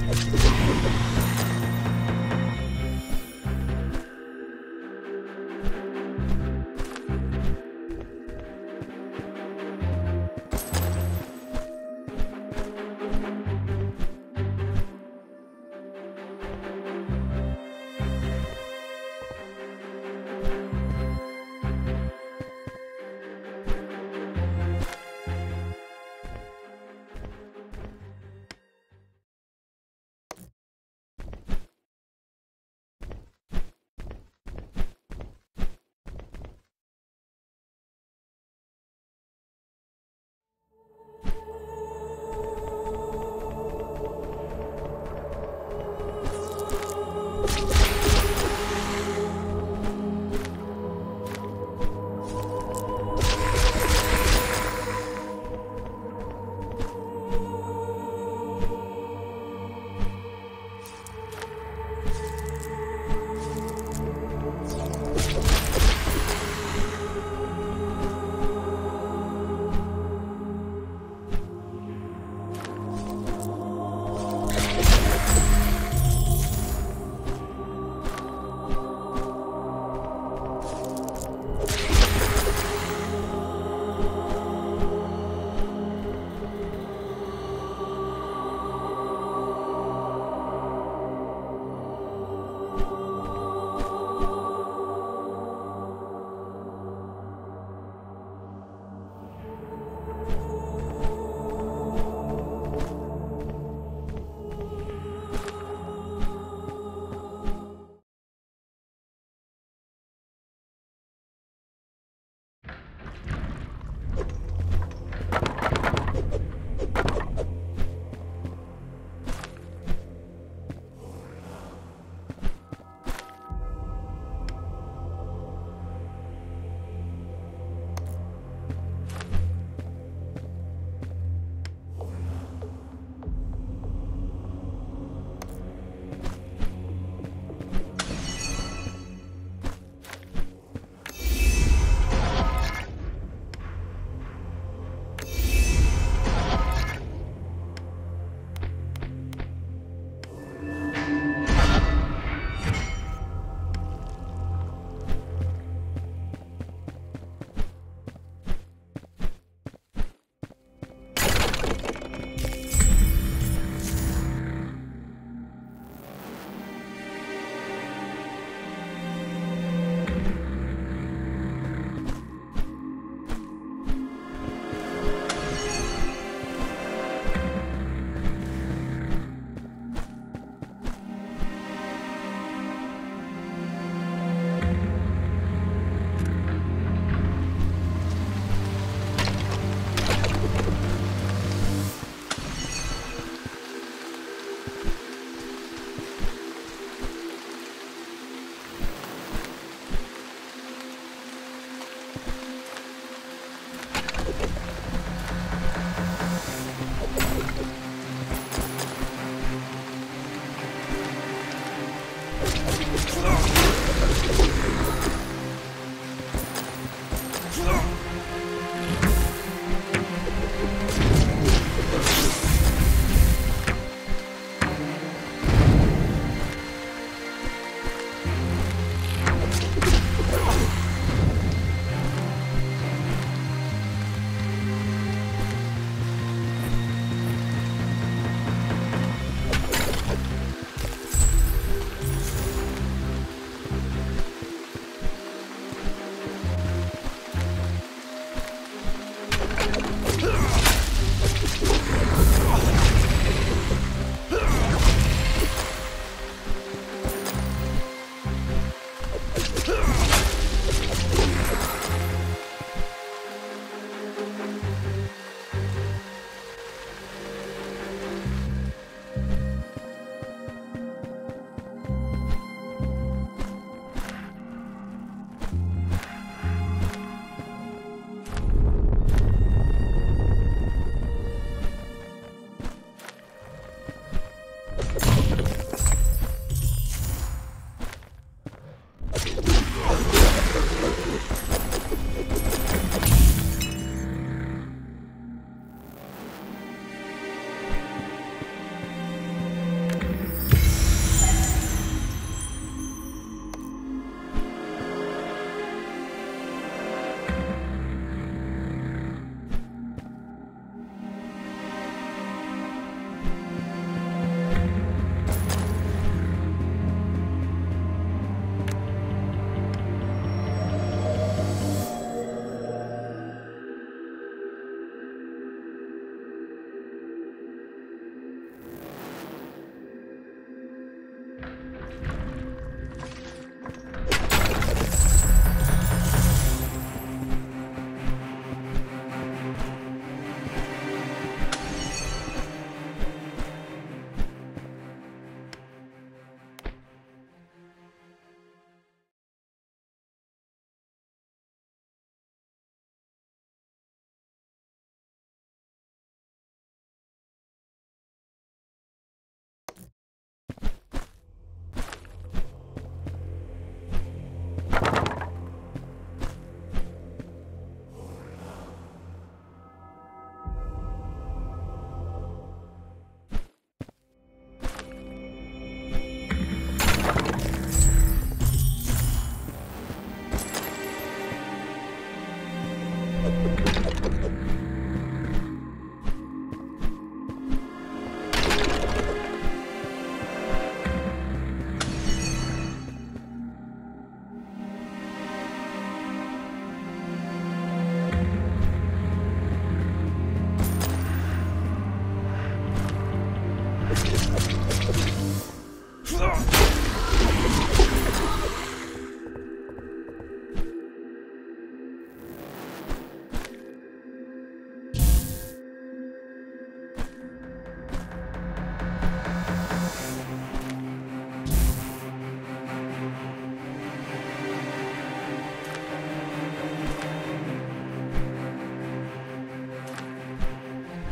Let's go.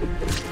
you